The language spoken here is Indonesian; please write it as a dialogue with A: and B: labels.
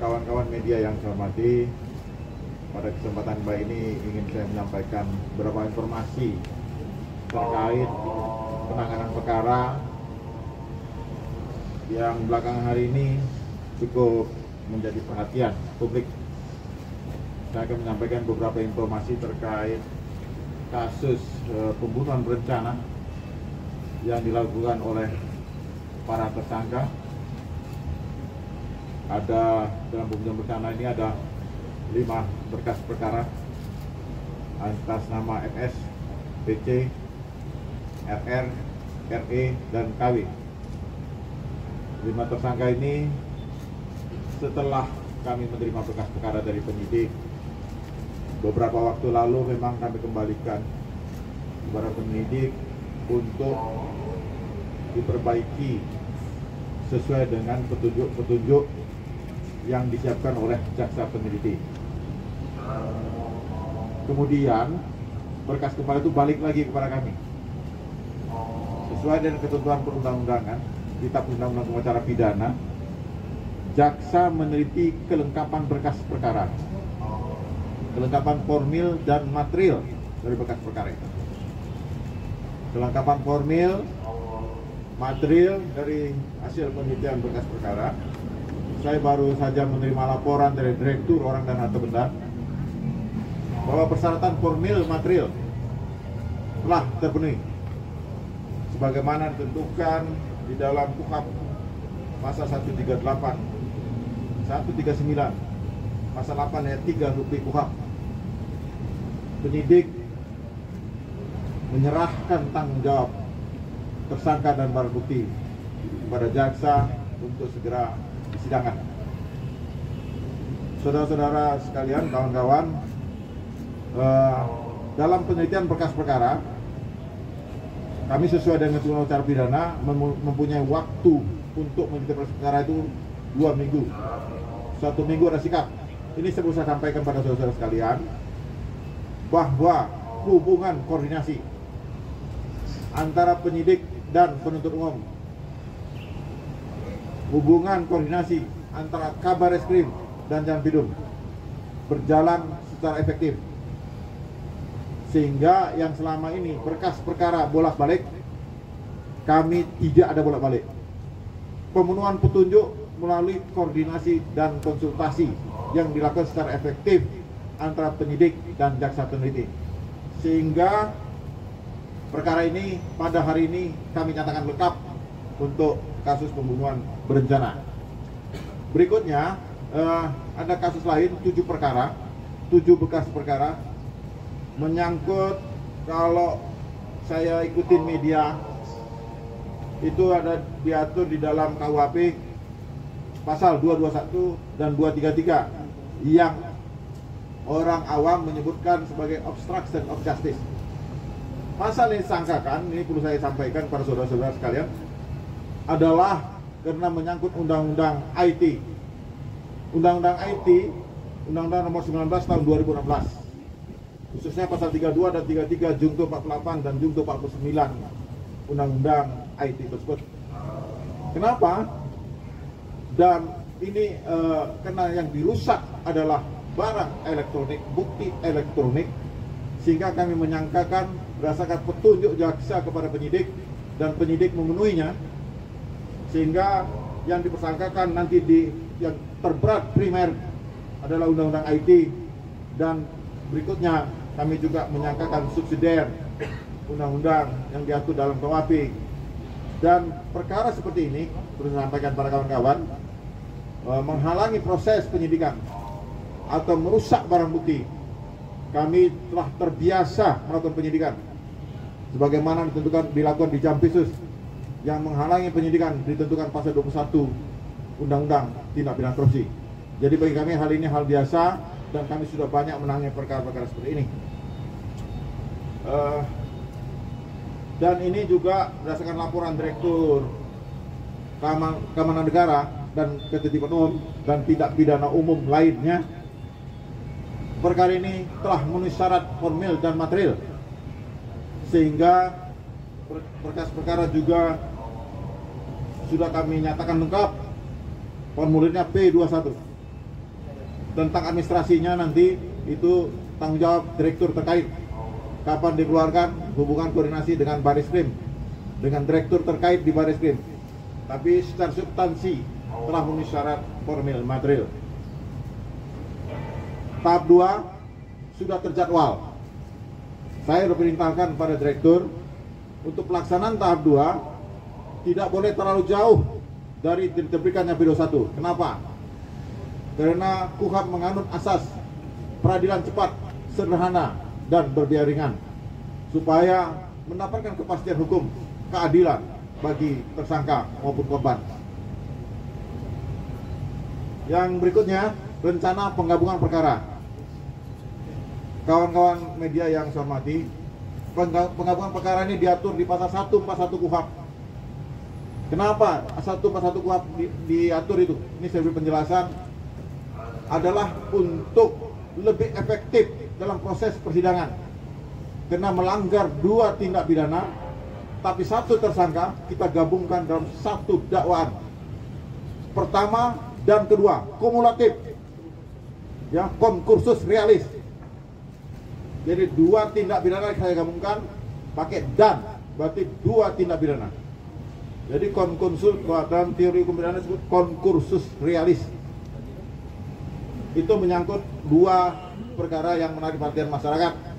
A: kawan-kawan media yang saya hormati, pada kesempatan baik ini ingin saya menyampaikan beberapa informasi terkait penanganan perkara yang belakangan hari ini cukup menjadi perhatian publik. Saya akan menyampaikan beberapa informasi terkait kasus eh, pembunuhan berencana yang dilakukan oleh para tersangka. Ada dalam pembunuhan berencana ini ada lima berkas perkara atas nama MS, PC, RR, RE, dan KW. Lima tersangka ini setelah kami menerima berkas perkara dari penyidik, beberapa waktu lalu memang kami kembalikan kepada penyidik untuk diperbaiki sesuai dengan petunjuk-petunjuk yang disiapkan oleh jaksa penyelidik. Kemudian berkas kepala itu balik lagi kepada kami. Sesuai dengan ketentuan perundang-undangan, kitab undang-undang pengacara pidana, jaksa meneliti kelengkapan berkas perkara, kelengkapan formil dan material dari berkas perkara itu. Kelengkapan formil, material dari hasil penelitian berkas perkara, saya baru saja menerima laporan dari Direktur Orang dan Harta Benda bahwa persyaratan formil material telah terpenuhi. Sebagaimana ditentukan di dalam KUHAP pasal 138 139 pasal 8 ayat 3 huruf KUHAP. Penyidik menyerahkan tanggung jawab tersangka dan barang bukti kepada jaksa untuk segera disidangkan. Saudara-saudara sekalian, kawan-kawan, eh, dalam penelitian berkas perkara, kami sesuai dengan undang cara pidana mempunyai waktu untuk meneliti berkas perkara itu dua minggu. Satu minggu ada sikap. Ini saya bisa sampaikan pada saudara-saudara sekalian bahwa hubungan koordinasi antara penyidik dan penuntut umum hubungan koordinasi antara kabar eskrim dan Jalan Bidum berjalan secara efektif. Sehingga yang selama ini berkas perkara bolak-balik kami tidak ada bolak-balik. Pemenuhan petunjuk melalui koordinasi dan konsultasi yang dilakukan secara efektif antara penyidik dan jaksa peneliti. Sehingga perkara ini pada hari ini kami nyatakan lengkap untuk kasus pembunuhan berencana. Berikutnya uh, ada kasus lain tujuh perkara, tujuh bekas perkara menyangkut kalau saya ikutin media itu ada diatur di dalam KUHP pasal 221 dan 233 yang orang awam menyebutkan sebagai obstruction of justice. Pasal ini disangkakan, ini perlu saya sampaikan kepada saudara-saudara sekalian, adalah karena menyangkut undang-undang IT. Undang-undang IT, Undang-Undang Nomor 19 Tahun 2016. Khususnya pasal 32 dan 33 Jungto 48 dan Jungto 49 Undang-Undang IT tersebut. Kenapa? Dan ini e, karena yang dirusak adalah barang elektronik, bukti elektronik, sehingga kami menyangkakan berdasarkan petunjuk jaksa kepada penyidik dan penyidik memenuhinya, sehingga yang dipersangkakan nanti di yang terberat primer adalah undang-undang IT dan berikutnya kami juga menyangkakan subsidiar undang-undang yang diatur dalam KUHP dan perkara seperti ini perlu sampaikan para kawan-kawan eh, menghalangi proses penyidikan atau merusak barang bukti. Kami telah terbiasa melakukan penyidikan. Sebagaimana ditentukan dilakukan di Jampisus yang menghalangi penyidikan ditentukan pasal 21 Undang-Undang Tindak Pidana Korupsi. Jadi bagi kami hal ini hal biasa dan kami sudah banyak menangani perkara-perkara seperti ini. Uh, dan ini juga berdasarkan laporan Direktur Keamanan Negara dan Ketertiban Umum dan Tindak Pidana Umum lainnya, perkara ini telah memenuhi syarat formil dan material sehingga berkas perkara juga sudah kami nyatakan lengkap formulirnya P21 tentang administrasinya nanti itu tanggung jawab direktur terkait. Kapan dikeluarkan hubungan koordinasi dengan baris krim dengan direktur terkait di baris krim. Tapi secara substansi telah memenuhi syarat formil material. Tahap 2 sudah terjadwal. Saya diperintahkan pada direktur untuk pelaksanaan tahap 2 tidak boleh terlalu jauh dari diterbitkannya video 1 kenapa? karena KUHAP menganut asas peradilan cepat, sederhana, dan berbiaya ringan supaya mendapatkan kepastian hukum, keadilan bagi tersangka maupun korban. Yang berikutnya, rencana penggabungan perkara. Kawan-kawan media yang saya hormati, penggabungan perkara ini diatur di pasal 141 KUHAP. Kenapa 141 KUHAP di, diatur itu? Ini saya beri penjelasan adalah untuk lebih efektif dalam proses persidangan. Karena melanggar dua tindak pidana, tapi satu tersangka kita gabungkan dalam satu dakwaan. Pertama dan kedua, kumulatif. Ya, konkursus realis. Jadi dua tindak pidana saya gabungkan pakai dan, berarti dua tindak pidana. Jadi konkursus dalam teori hukum pidana disebut konkursus realis. Itu menyangkut dua perkara yang menarik perhatian masyarakat